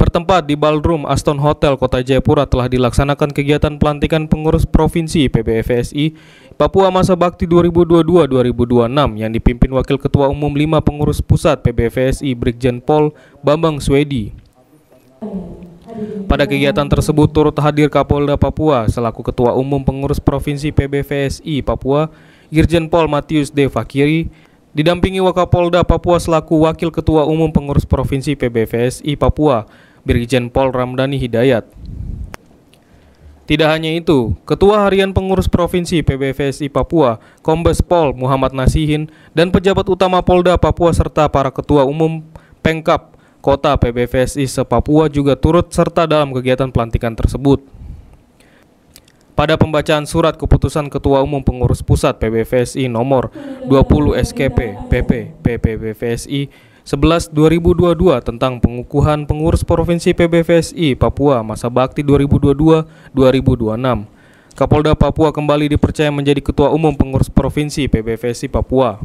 Bertempat di Ballroom Aston Hotel Kota Jayapura telah dilaksanakan kegiatan pelantikan pengurus provinsi PBFSI Papua Masa Bakti 2022-2026 yang dipimpin Wakil Ketua Umum 5 Pengurus Pusat PBFSI Brigjen Pol Bambang Swedi. Pada kegiatan tersebut turut hadir Kapolda Papua selaku Ketua Umum Pengurus Provinsi PBVSI Papua Irjen Pol Matius D. Fakiri, didampingi Wakapolda Papua selaku Wakil Ketua Umum Pengurus Provinsi PBVSI Papua Brigjen Pol Ramdhani Hidayat. Tidak hanya itu, Ketua Harian Pengurus Provinsi PBVSI Papua, Kombes Pol Muhammad Nasihin, dan pejabat utama Polda Papua serta para ketua umum Pengkap Kota PBVSI se-Papua juga turut serta dalam kegiatan pelantikan tersebut. Pada pembacaan surat keputusan Ketua Umum Pengurus Pusat PBVSI nomor 20 SKP PP PPBVSI 11 2022 tentang pengukuhan pengurus provinsi PBVSI Papua masa bakti 2022-2026. Kapolda Papua kembali dipercaya menjadi ketua umum pengurus provinsi PBVSI Papua.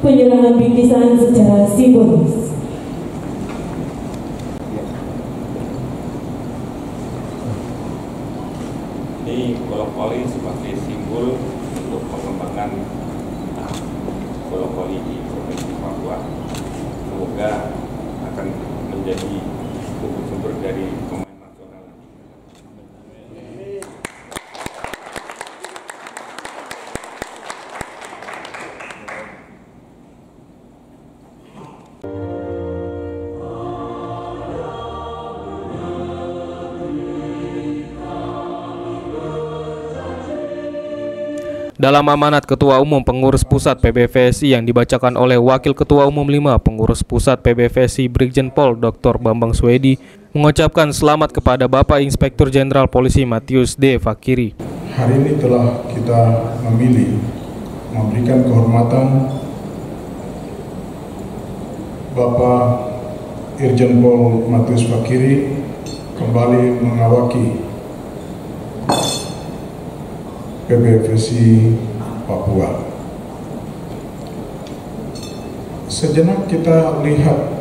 Penyerahan bingkisan secara simbolis. Ini bola Dalam amanat Ketua Umum Pengurus Pusat PBVSI yang dibacakan oleh Wakil Ketua Umum 5 Pengurus Pusat PBVSI Brigjen Pol Dr. Bambang Swedi mengucapkan selamat kepada Bapak Inspektur Jenderal Polisi Matius D. Fakiri. Hari ini telah kita memilih memberikan kehormatan Bapak Irjen Pol Matius Fakiri kembali mengawaki PBFSI Papua. Sejenak kita lihat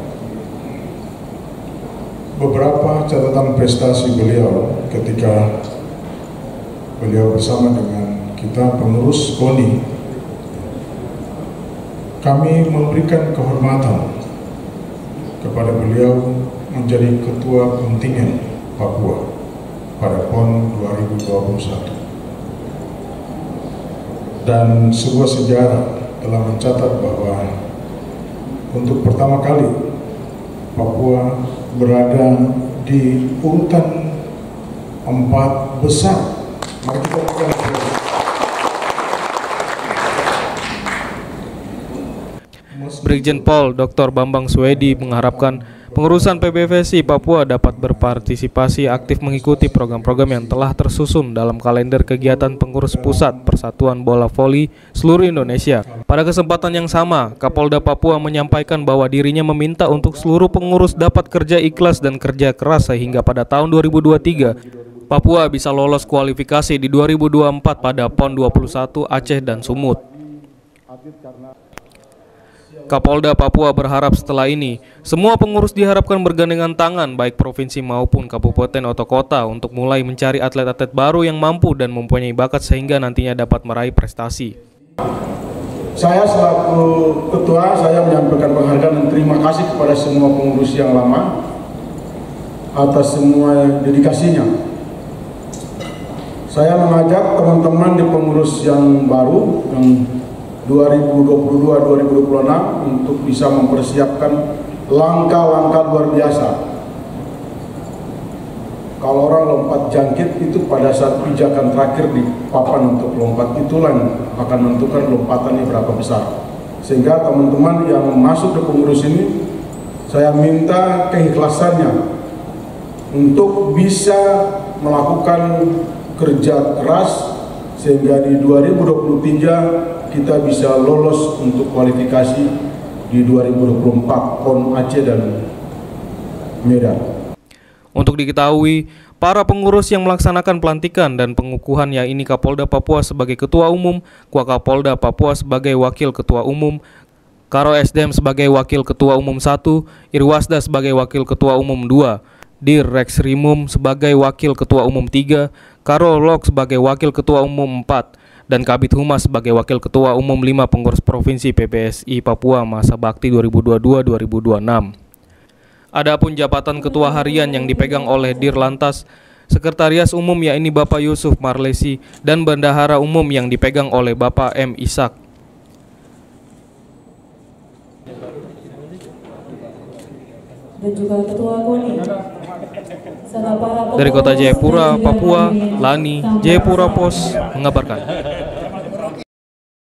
beberapa catatan prestasi beliau ketika beliau bersama dengan kita pengurus KONI. Kami memberikan kehormatan kepada beliau menjadi ketua kontingen Papua pada PON 2021 dan sebuah sejarah telah mencatat bahwa untuk pertama kali Papua berada di urutan empat besar. Mari kita Brigjen Pol Dr. Bambang Swedi mengharapkan pengurusan PBVSI Papua dapat berpartisipasi aktif mengikuti program-program yang telah tersusun dalam kalender kegiatan pengurus pusat Persatuan Bola Voli seluruh Indonesia. Pada kesempatan yang sama, Kapolda Papua menyampaikan bahwa dirinya meminta untuk seluruh pengurus dapat kerja ikhlas dan kerja keras sehingga pada tahun 2023 Papua bisa lolos kualifikasi di 2024 pada PON 21 Aceh dan Sumut. Kapolda Papua berharap setelah ini, semua pengurus diharapkan bergandengan tangan baik provinsi maupun kabupaten atau kota untuk mulai mencari atlet-atlet baru yang mampu dan mempunyai bakat sehingga nantinya dapat meraih prestasi. Saya selaku ketua, saya menyampaikan penghargaan dan terima kasih kepada semua pengurus yang lama atas semua dedikasinya. Saya mengajak teman-teman di pengurus yang baru, yang 2022-2026 untuk bisa mempersiapkan langkah-langkah luar biasa. Kalau orang lompat jangkit itu pada saat pijakan terakhir di papan untuk lompat itulah yang akan menentukan lompatannya berapa besar. Sehingga teman-teman yang masuk ke pengurus ini, saya minta keikhlasannya untuk bisa melakukan kerja keras sehingga di 2023 kita bisa lolos untuk kualifikasi di 2024 PON Aceh dan Medan. Untuk diketahui, para pengurus yang melaksanakan pelantikan dan pengukuhan yang ini Kapolda Papua sebagai Ketua Umum, Wakapolda Papua sebagai Wakil Ketua Umum, Karo SDM sebagai Wakil Ketua Umum 1, Irwasda sebagai Wakil Ketua Umum 2, Dir Rex Rimum sebagai Wakil Ketua Umum 3, Karo Lok sebagai Wakil Ketua Umum 4, dan Kabit Humas sebagai Wakil Ketua Umum 5 Pengurus Provinsi PBSI Papua masa bakti 2022-2026. Adapun jabatan ketua harian yang dipegang oleh Dirlantas, Sekretaris Umum yakni Bapak Yusuf Marlesi dan Bendahara Umum yang dipegang oleh Bapak M. Ishak. dan juga Ketua KONI. Dari Kota Jayapura, Papua, Lani, Jayapura. Pos mengabarkan.